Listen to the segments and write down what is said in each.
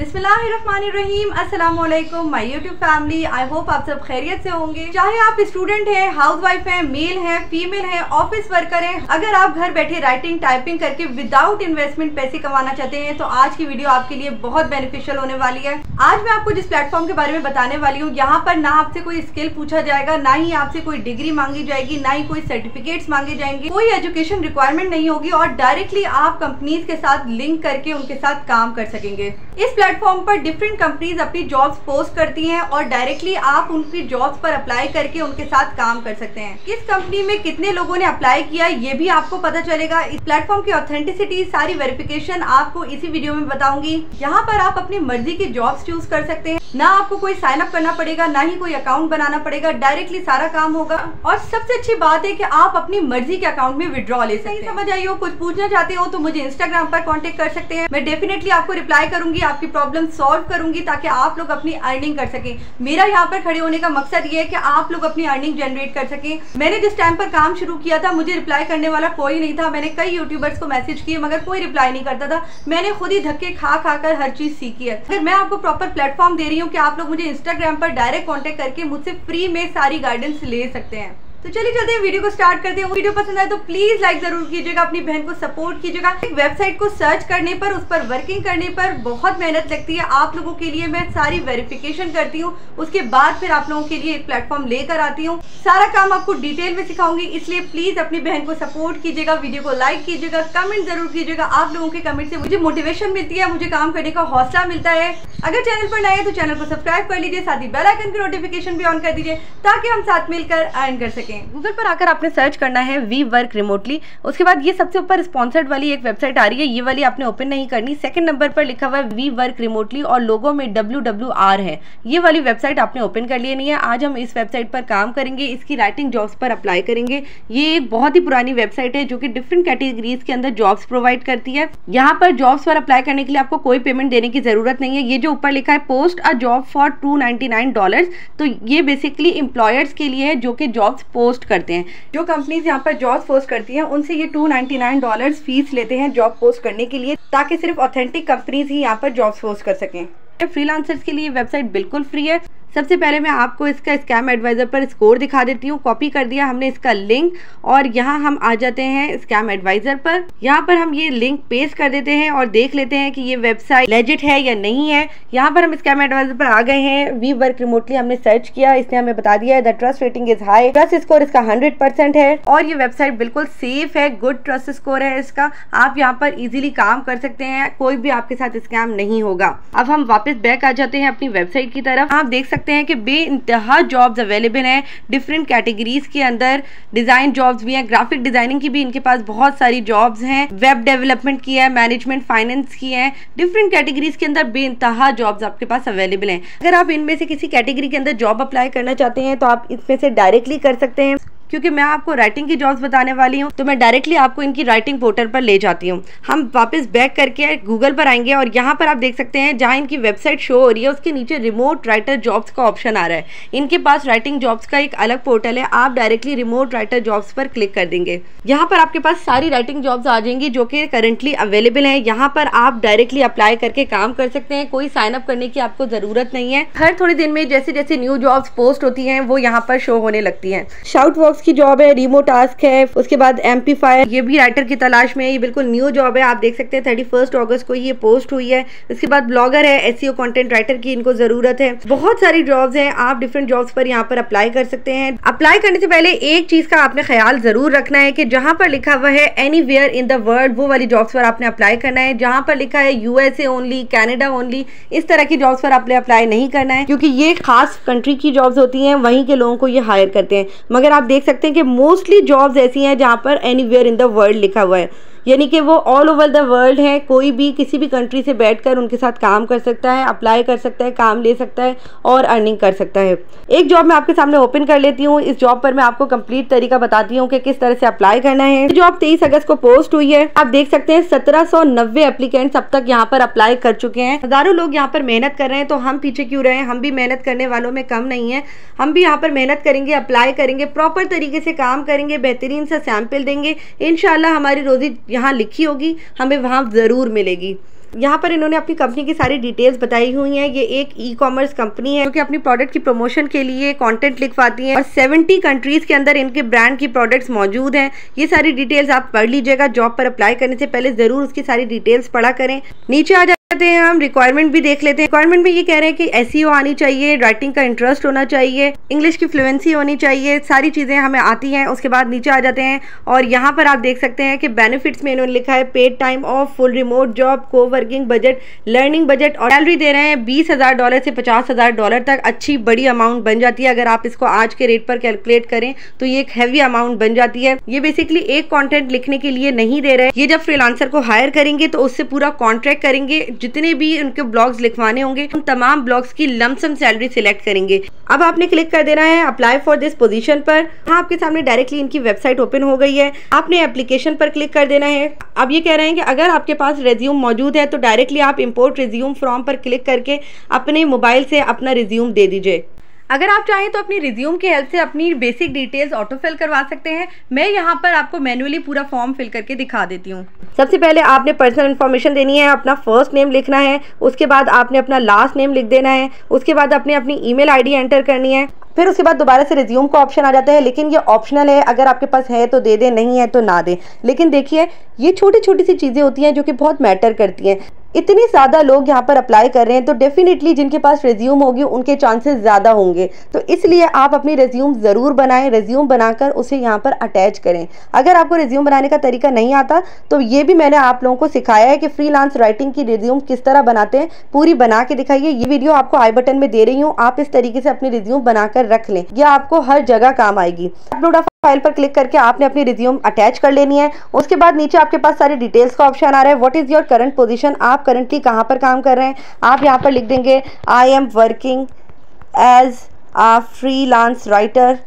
अस्सलाम वालेकुम my YouTube family I hope आप सब खैरियत से होंगे। चाहे आप स्टूडेंट हैं हाउस वाइफ हैं मेल हैं फीमेल हैं ऑफ़िस वर्कर हैं, अगर आप घर बैठे राइटिंग टाइपिंग करके विदाउट इन्वेस्टमेंट पैसे कमाना चाहते हैं तो आज की वीडियो आपके लिए बहुत बेनिफिशियल होने वाली है। आज मैं आपको जिस प्लेटफॉर्म के बारे में बताने वाली हूँ, यहाँ पर ना आपसे कोई स्किल पूछा जाएगा, ना ही आपसे कोई डिग्री मांगी जाएगी, ना ही कोई सर्टिफिकेट मांगे जाएँगे। कोई एजुकेशन रिक्वायरमेंट नहीं होगी और डायरेक्टली आप कंपनीज़ के साथ लिंक करके उनके साथ काम कर सकेंगे। इस पर डिफरेंट कंपनीज़ अपनी जॉब्स पोस्ट करती हैं और डायरेक्टली आप उनकी जॉब्स पर अप्लाई करके उनके साथ काम कर सकते हैं। किस कंपनी में कितने लोगों ने अप्लाई किया, ये भी आपको पता चलेगा। इस प्लेटफॉर्म की ऑथेंटिसिटी सारी वेरिफिकेशन आपको इसी वीडियो में बताऊँगी। यहाँ पर आप अपनी मर्ज़ी की जॉब्स चूज़ कर सकते हैं। ना आपको कोई साइन अप करना पड़ेगा ना ही कोई अकाउंट बनाना पड़ेगा डायरेक्टली सारा काम होगा। और सबसे अच्छी बात है कि आप अपनी मर्ज़ी के अकाउंट में विड्रॉ ले सकते हैं। समझ आई हो कुछ पूछना चाहते हो तो मुझे इंस्टाग्राम पर कॉन्टेक्ट कर सकते हैं। मैं डेफिनेटली आपको रिप्लाई करूँगी आपकी प्रॉब्लम सॉल्व करूँगी ताकि आप लोग अपनी अर्निंग कर सकें। मेरा यहाँ पर खड़े होने का मकसद ये है कि आप लोग अपनी अर्निंग जनरेट कर सकें। मैंने जिस टाइम पर काम शुरू किया था मुझे रिप्लाई करने वाला कोई नहीं था। मैंने कई यूट्यूबर्स को मैसेज किए मगर कोई रिप्लाई नहीं करता था। मैंने खुद ही धक्के खा खा कर हर चीज़ सीखी है। अगर मैं आपको प्रॉपर प्लेटफॉर्म दे रही हूँ कि आप लोग मुझे इंस्टाग्राम पर डायरेक्ट कॉन्टेक्ट करके मुझसे फ्री में सारी गाइडेंस ले सकते हैं। तो चलिए चलते हैं, वीडियो को स्टार्ट करते हैं। वीडियो पसंद आए तो प्लीज़ लाइक ज़रूर कीजिएगा, अपनी बहन को सपोर्ट कीजिएगा। एक वेबसाइट को सर्च करने पर, उस पर वर्किंग करने पर बहुत मेहनत लगती है। आप लोगों के लिए मैं सारी वेरिफिकेशन करती हूँ। उसके बाद फिर आप लोगों के लिए एक प्लेटफॉर्म लेकर आती हूँ। सारा काम आपको डिटेल में सिखाऊँगी, इसलिए प्लीज़ अपनी बहन को सपोर्ट कीजिएगा वीडियो को लाइक कीजिएगा कमेंट ज़रूर कीजिएगा। आप लोगों के कमेंट से मुझे मोटिवेशन मिलती है, मुझे काम करने का हौसला मिलता है। अगर चैनल पर नए तो चैनल को सब्सक्राइब कर लीजिए, साथ ही बेलाइकन की नोटिफिकेशन भी ऑन कर दीजिए, ताकि हम साथ मिलकर अर्न कर सकें। गूगल पर आकर आपने सर्च करना है वी वर्क रिमोटली उसके बाद ये सबसे ऊपर स्पॉन्सर्ड वाली एक वेबसाइट आ रही है। ये वाली आपने ओपन नहीं करनी। सेकंड नंबर पर लिखा हुआ है वी वर्क रिमोटली और लोगों में डब्ल्यू डब्ल्यू आर है। ये वाली वेबसाइट आपने ओपन कर लिए नहीं है। आज हम इस वेबसाइट पर काम करेंगे। इसकी राइटिंग जॉब्स पर अप्लाई करेंगे। ये एक बहुत ही पुरानी वेबसाइट है जो कि डिफरेंट कैटेगरीज के अंदर जॉब्स प्रोवाइड करती है। यहाँ पर जॉब्स पर अप्लाई करने के लिए आपको कोई पेमेंट देने की ज़रूरत नहीं है। ये जो ऊपर लिखा है post a job for two ninety nine dollar तो ये बेसिकली एम्प्लॉयर्स के लिए है जो कि जॉब्स पोस्ट करते हैं। जो कंपनीज़ यहाँ पर जॉब पोस्ट करती हैं, उनसे ये टू डॉलर फ़ीस लेते हैं जॉब पोस्ट करने के लिए, ताकि सिर्फ़ ऑथेंटिक कंपनीज़ ही यहाँ पर जॉब पोस्ट कर सकें। फ्रीलांसर्स के लिए वेबसाइट बिल्कुल फ्री है। सबसे पहले मैं आपको इसका स्कैम एडवाइज़र पर स्कोर दिखा देती हूँ। कॉपी कर दिया हमने इसका लिंक और यहाँ हम आ जाते हैं स्कैम एडवाइज़र पर। यहाँ पर हम ये लिंक पेस्ट कर देते हैं और देख लेते हैं कि ये वेबसाइट लेजिट है या नहीं है। यहाँ पर हम स्कैम एडवाइज़र पर आ गए हैं। वी वर्क रिमोटली हमने सर्च किया, इसने हमें बता दिया है the trust rating is high trust score इसका हंड्रेड परसेंट है और ये वेबसाइट बिल्कुल सेफ़ है। गुड ट्रस्ट स्कोर है इसका। आप यहाँ पर इजिली काम कर सकते हैं। कोई भी आपके साथ स्कैम नहीं होगा। अब हम वापस बैक आ जाते हैं अपनी वेबसाइट की तरफ़। आप देख सकते हैं कि बे इंतहा जॉब्स अवेलेबल हैं डिफरेंट कैटेगरीज के अंदर डिज़ाइन जॉब्स भी हैं ग्राफिक डिज़ाइनिंग की भी इनके पास बहुत सारी जॉब्स हैं वेब डेवलपमेंट की है मैनेजमेंट फाइनेंस की है डिफरेंट कैटेगरीज के अंदर बे इंतहा जॉब्स आपके पास अवेलेबल हैं। अगर आप इनमें से किसी कैटेगरी के अंदर जॉब अप्लाई करना चाहते हैं तो आप इसमें से डायरेक्टली कर सकते हैं। क्योंकि मैं आपको राइटिंग की जॉब्स बताने वाली हूँ तो मैं डायरेक्टली आपको इनकी राइटिंग पोर्टल पर ले जाती हूँ। हम वापस बैक करके गूगल पर आएँगे और यहाँ पर आप देख सकते हैं, जहाँ इनकी वेबसाइट शो हो रही है, उसके नीचे रिमोट राइटर जॉब्स का ऑप्शन आ रहा है। इनके पास राइटिंग जॉब्स का एक अलग पोर्टल है, आप डायरेक्टली रिमोट राइटर जॉब्स पर क्लिक कर देंगे। यहाँ पर आपके पास सारी राइटिंग जॉब्स आ जाएँगी जो कि करंटली अवेलेबल है। यहाँ पर आप डायरेक्टली अप्लाई करके काम कर सकते हैं, कोई साइन अप करने की आपको ज़रूरत नहीं है। हर थोड़े दिन में जैसे जैसे न्यू जॉब्स पोस्ट होती हैं, वो यहाँ पर शो होने लगती हैं। शाउट बॉक्स की जॉब है रिमोट टास्क है, उसके बाद एम्पीफायर ये भी राइटर की तलाश में है, ये बिल्कुल न्यू जॉब है, आप देख सकते हैं थर्टी फ़र्स्ट ऑगस्ट को ये पोस्ट हुई है। उसके बाद ब्लॉगर है एस कंटेंट राइटर की इनको ज़रूरत है। बहुत सारी जॉब्स हैं, आप डिफरेंट जॉब्स पर यहाँ पर अप्लाई कर सकते हैं। अप्लाई करने से पहले एक चीज़ का आपने ख्याल ज़रूर रखना है कि जहाँ पर लिखा हुआ है एनी इन द वर्ल्ड वो वाली जॉब्स पर आपने अप्लाई करना है। जहाँ पर लिखा है यूएसए ओनली कैनेडा ओनली इस तरह की जॉब्स पर आपने अप्लाई नहीं करना है, क्योंकि ये खास कंट्री की जॉब्स होती हैं, वहीं के लोगों को ये हायर करते हैं। मगर आप देख सकते हैं कि मोस्टली जॉब्स ऐसी हैं जहाँ पर एनीवेयर इन द वर्ल्ड लिखा हुआ है। यानी कि वो ऑल ओवर द वर्ल्ड है, कोई भी किसी भी कंट्री से बैठकर उनके साथ काम कर सकता है अप्लाई कर सकता है, काम ले सकता है और अर्निंग कर सकता है। एक जॉब मैं आपके सामने ओपन कर लेती हूँ, इस जॉब पर मैं आपको कंप्लीट तरीका बताती हूँ कि किस तरह से अप्लाई करना है। जॉब तेईस अगस्त को पोस्ट हुई है। आप देख सकते हैं, सत्रह सौ नब्बे एप्लीकेंट्स अब तक यहाँ पर अप्लाई कर चुके हैं। हज़ारों लोग यहाँ पर मेहनत कर रहे हैं तो हम पीछे क्यों रहे हैं? हम भी मेहनत करने वालों में कम नहीं है। हम भी यहाँ पर मेहनत करेंगे अप्लाई करेंगे प्रॉपर तरीके से काम करेंगे, बेहतरीन सा सैंपल देंगे। इनशाला हमारी रोजी यहाँ लिखी होगी, हमें वहाँ ज़रूर मिलेगी। यहाँ पर इन्होंने अपनी कंपनी की सारी डिटेल्स बताई हुई हैं। ये एक ई कॉमर्स कंपनी है, जो कि अपनी प्रोडक्ट की प्रमोशन के लिए कंटेंट लिखवाती हैं। और 70 कंट्रीज़ के अंदर इनके ब्रांड की प्रोडक्ट्स मौजूद हैं। ये सारी डिटेल्स आप पढ़ लीजिएगा जॉब पर अप्लाई करने से पहले ज़रूर उसकी सारी डिटेल्स पढ़ा करें। नीचे आ जाते हैं, हम रिक्वायरमेंट भी देख लेते हैं। रिक्वायरमेंट में ये कह रहे हैं कि एस e आनी चाहिए राइटिंग का इंटरेस्ट होना चाहिए इंग्लिश की फ्लुएंसी होनी चाहिए, सारी चीज़ें हमें आती हैं, उसके बाद नीचे आ जाते हैं। और यहाँ पर आप देख सकते हैं कि बेनिफिट्स में इन्होंने लिखा है paid time off full remote job को वर्किंग बजट लर्निंग बजट और सैलरी दे रहे हैं, बीस डॉलर से पचास डॉलर तक। अच्छी बड़ी अमाउंट बन जाती है। अगर आप इसको आज के रेट पर कैलकुलेट करें तो ये एक हैवी अमाउंट बन जाती है। ये बेसिकली एक कॉन्टेंट लिखने के लिए नहीं दे रहे ये जब फ्रीलांसर को हायर करेंगे तो उससे पूरा कॉन्ट्रैक्ट करेंगे जितने भी उनके ब्लॉग्स लिखवाने होंगे हम तमाम ब्लॉग्स की लमसम सैलरी सिलेक्ट करेंगे। अब आपने क्लिक कर देना है अप्लाई फॉर दिस पोजीशन पर। हाँ आपके सामने डायरेक्टली इनकी वेबसाइट ओपन हो गई है। आपने एप्लीकेशन पर क्लिक कर देना है। अब ये कह रहे हैं कि अगर आपके पास रेज्यूम मौजूद है तो डायरेक्टली आप इम्पोर्ट रिज्यूम फॉर्म पर क्लिक करके अपने मोबाइल से अपना रिज्यूम दे दीजिए। अगर आप चाहें तो अपनी रिज्यूम की हेल्प से अपनी बेसिक डिटेल्स ऑटो फिल करवा सकते हैं। मैं यहाँ पर आपको मैनुअली पूरा फॉर्म फिल करके दिखा देती हूँ। सबसे पहले आपने पर्सनल इन्फॉर्मेशन देनी है, अपना फ़र्स्ट नेम लिखना है, उसके बाद आपने अपना लास्ट नेम लिख देना है, उसके बाद अपने अपनी ईमेल आईडी एंटर करनी है। फिर उसके बाद दोबारा से रिज्यूम का ऑप्शन आ जाता है, लेकिन ये ऑप्शनल है, अगर आपके पास है तो दे दे, नहीं है तो ना दे। लेकिन देखिए, ये छोटी छोटी सी चीज़ें होती हैं जो कि बहुत मैटर करती हैं। इतने ज़्यादा लोग यहाँ पर अप्लाई कर रहे हैं तो डेफिनेटली जिनके पास रेज्यूम होगी, उनके चांसेस ज़्यादा होंगे। तो इसलिए आप अपनी रेज्यूम ज़रूर बनाएँ रेज्यूम बनाकर उसे यहाँ पर अटैच करें। अगर आपको रेज्यूम बनाने का तरीका नहीं आता तो ये भी मैंने आप लोगों को सिखाया है कि फ्री राइटिंग की रेज्यूम किस तरह बनाते हैं। पूरी बना के दिखाइए। ये वीडियो आपको आई बटन में दे रही हूँ। आप इस तरीके से अपनी रिज्यूम बनाकर रख लें यह आपको हर जगह काम आएगी। अपलोड फ़ाइल पर क्लिक करके आपने अपनी रिज्यूम अटैच कर लेनी है। उसके बाद नीचे आपके पास सारी डिटेल्स का ऑप्शन आ रहा है। What is your current position आप करंटली कहाँ पर काम कर रहे हैं? आप यहाँ पर लिख देंगे I am working as a free writer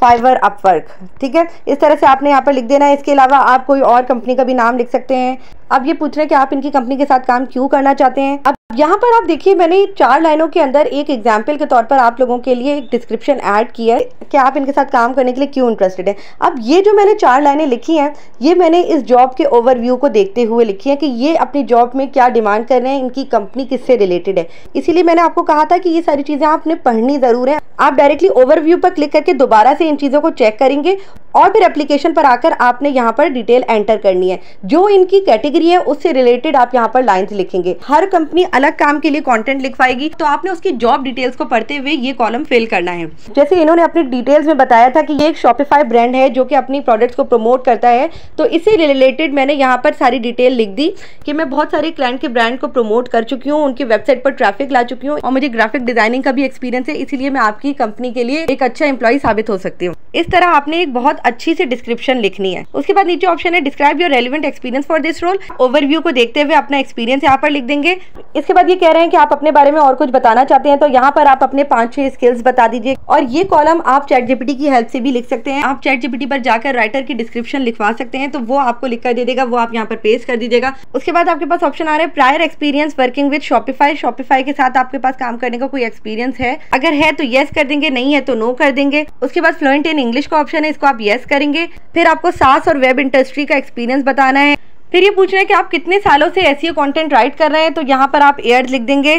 Fiverr Upwork ठीक है? इस तरह से आपने यहाँ पर लिख देना है। इसके अलावा आप कोई और कंपनी का भी नाम लिख सकते हैं। अब ये पूछ रहे हैं कि आप इनकी कंपनी के साथ काम क्यों करना चाहते हैं? अब यहाँ पर आप देखिए, मैंने चार लाइनों के अंदर एक एग्ज़ाम्पल के तौर पर आप लोगों के लिए एक डिस्क्रिप्शन ऐड किया है कि आप इनके साथ काम करने के लिए क्यों इंटरेस्टेड हैं। अब ये जो मैंने चार लाइनें लिखी हैं, ये मैंने इस जॉब के ओवरव्यू को देखते हुए लिखी है कि ये अपनी जॉब में क्या डिमांड कर रहे हैं, इनकी कंपनी किससे रिलेटेड है। इसीलिए मैंने आपको कहा था कि ये सारी चीज़ें आपने पढ़नी ज़रूर है। आप डायरेक्टली ओवरव्यू पर क्लिक करके दोबारा से इन चीज़ों को चेक करेंगे और फिर एप्लीकेशन पर आकर आपने यहाँ पर डिटेल एंटर करनी है। जो इनकी कैटेगरी है, उससे रिलेटेड आप यहाँ पर लाइंस लिखेंगे। हर कंपनी अलग काम के लिए कंटेंट लिखवाएगी। तो आपने उसकी जॉब डिटेल्स को पढ़ते हुए ये कॉलम फिल करना है। जैसे इन्होंने अपनी डिटेल्स में बताया था कि ये एक शॉपिफाई ब्रांड है, जो कि अपनी प्रोडक्ट्स को प्रमोट करता है। तो इसी रिलेटेड मैंने यहाँ पर सारी डिटेल लिख दी कि मैं बहुत सारे क्लाइंट के ब्रांड को प्रमोट कर चुकी हूँ, उनकी वेबसाइट पर ट्रैफ़िक ला चुकी हूँ और मुझे ग्राफिक डिज़ाइनिंग का भी एक्सपीरियंस है, इसीलिए मैं आपकी कंपनी के लिए एक अच्छा एम्प्लॉय साबित हो सकती हूँ। इस तरह आपने एक बहुत अच्छी सी डिस्क्रिप्शन लिखनी है। उसके बाद नीचे ऑप्शन है describe your relevant experience for this role overview को देखते हुए अपना एक्सपीरियंस यहाँ पर लिख देंगे। इसके बाद ये कह रहे हैं कि आप अपने बारे में और कुछ बताना चाहते हैं तो यहाँ पर आप अपने पाँच छह स्किल्स बता दीजिए। और ये कॉलम आप चैट जीपीटी की हेल्प से भी लिख सकते हैं। आप चैट जीपीटी पर जाकर राइटर की डिस्क्रिप्शन लिखवा सकते हैं तो वो आपको लिख कर दे देगा, वो आप यहाँ पर पेश कर दीजिएगा। उसके बाद आपके पास ऑप्शन आ रहा है prior experience working with Shopify Shopify के साथ आपके पास काम करने का कोई एक्सपीरियंस है? अगर है तो येस कर देंगे, नहीं है तो नो कर देंगे। उसके बाद फ्लुएंट इन इंग्लिश का ऑप्शन है, इसको आप येस करेंगे। फिर आपको सास और वेब इंडस्ट्री का एक्सपीरियंस बताना है। फिर ये पूछना है कि आप कितने सालों से ऐसी कंटेंट राइट कर रहे हैं तो यहाँ पर आप एयर लिख देंगे।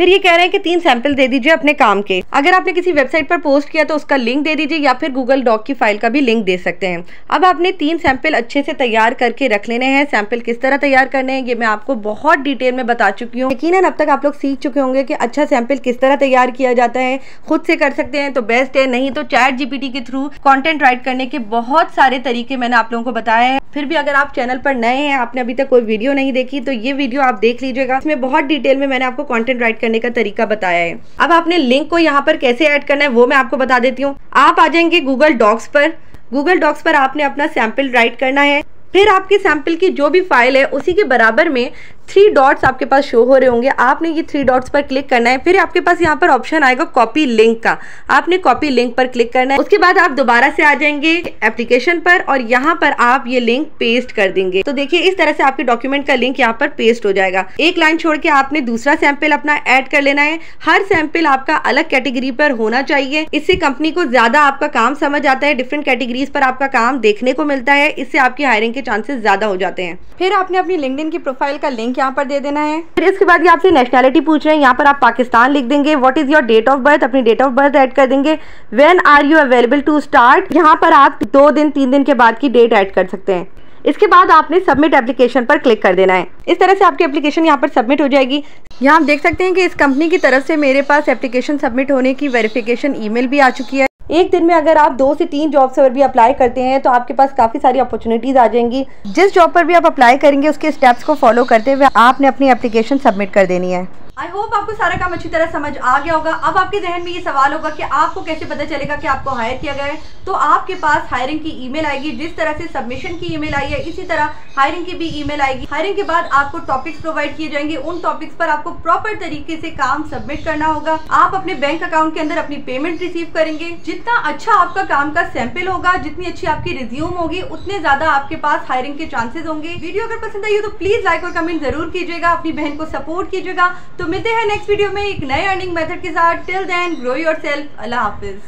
फिर ये कह रहे हैं कि तीन सैंपल दे दीजिए अपने काम के। अगर आपने किसी वेबसाइट पर पोस्ट किया तो उसका लिंक दे दीजिए या फिर गूगल डॉक की फ़ाइल का भी लिंक दे सकते हैं। अब आपने तीन सैंपल अच्छे से तैयार करके रख लेने हैं। सैंपल किस तरह तैयार करने हैं, ये मैं आपको बहुत डिटेल में बता चुकी हूँ। यकीन अब तक आप लोग सीख चुके होंगे कि अच्छा सैंपल किस तरह तैयार किया जाता है। खुद से कर सकते हैं तो बेस्ट है, नहीं तो चैट जीपीटी के थ्रू कॉन्टेंट राइट करने के बहुत सारे तरीके मैंने आप लोगों को बताया है। फिर भी अगर आप चैनल पर नए हैं, आपने अभी तक कोई वीडियो नहीं देखी तो ये वीडियो आप देख लीजिएगा। इसमें बहुत डिटेल में मैंने आपको कंटेंट राइट करने का तरीका बताया है। अब आपने लिंक को यहाँ पर कैसे ऐड करना है, वो मैं आपको बता देती हूँ। आप आ जाएँगे गूगल डॉक्स पर। गूगल डॉक्स पर आपने अपना सैंपल राइट करना है। फिर आपके सैंपल की जो भी फ़ाइल है, उसी के बराबर में थ्री डॉट्स आपके पास शो हो रहे होंगे। आपने ये थ्री डॉट्स पर क्लिक करना है, फिर आपके पास यहाँ पर ऑप्शन आएगा कॉपी लिंक का। आपने कॉपी लिंक पर क्लिक करना है। उसके बाद आप दोबारा से आ जाएँगे एप्लीकेशन पर और यहाँ पर आप ये लिंक पेस्ट कर देंगे। तो देखिए, इस तरह से आपके डॉक्यूमेंट का लिंक यहाँ पर पेस्ट हो जाएगा। एक लाइन छोड़ के आपने दूसरा सैंपल अपना एड कर लेना है। हर सैंपल आपका अलग कैटेगरी पर होना चाहिए। इससे कंपनी को ज़्यादा आपका काम समझ आता है। डिफरेंट कैटेगरीज पर आपका काम देखने को मिलता है। इससे आपकी हायरिंग के चांसेस ज़्यादा हो जाते हैं। फिर आपने अपनी लिंकडिन की प्रोफ़ाइल का लिंक यहाँ पर दे देना है। फिर इसके बाद आपसे नेशनैलिटी पूछ रहे हैं। यहाँ पर आप पाकिस्तान लिख देंगे। What is your date of birth अपनी डेट ऑफ़ बर्थ एड कर देंगे। When are you available to start यहाँ पर आप दो दिन, तीन दिन के बाद की डेट ऐड कर सकते हैं। इसके बाद आपने सबमिट एप्लीकेशन पर क्लिक कर देना है। इस तरह से आपकी एप्लीकेशन यहाँ पर सबमिट हो जाएगी। यहाँ आप देख सकते हैं कि इस कंपनी की तरफ़ से मेरे पास एप्लीकेशन सबमिट होने की वेरिफिकेशन ईमेल भी आ चुकी है। एक दिन में अगर आप दो से तीन जॉब्स पर भी अप्लाई करते हैं तो आपके पास काफ़ी सारी अपॉर्चुनिटीज़ आ जाएँगी। जिस जॉब पर भी आप अप्लाई करेंगे, उसके स्टेप्स को फॉलो करते हुए आपने अपनी एप्लीकेशन सबमिट कर देनी है। आई होप आपको सारा काम अच्छी तरह समझ आ गया होगा। अब आपके जहन में ये सवाल होगा कि आपको कैसे पता चलेगा कि आपको हायर किया गया है? तो आपके पास हायरिंग की ईमेल आएगी, जिस तरह से सबमिशन की ईमेल आई है, इसी तरह हायरिंग की भी ईमेल आएगी। हायरिंग के बाद आपको टॉपिक्स प्रोवाइड किए जाएँगे। उन टॉपिक्स पर आपको प्रॉपर तरीके से काम सबमिट करना होगा। आप अपने बैंक अकाउंट के अंदर अपनी पेमेंट रिसीव करेंगे। जितना अच्छा आपका काम का सैंपल होगा, जितनी अच्छी आपकी रिज्यूम होगी, उतने ज़्यादा आपके पास हायरिंग के चांसेस होंगे। वीडियो अगर पसंद आई हो तो प्लीज़ लाइक और कमेंट ज़रूर कीजिएगा। अपनी बहन को सपोर्ट कीजिएगा। तो मिलते हैं नेक्स्ट वीडियो में एक नए अर्निंग मेथड के साथ. Till then grow yourself अल्लाह हाफिज़.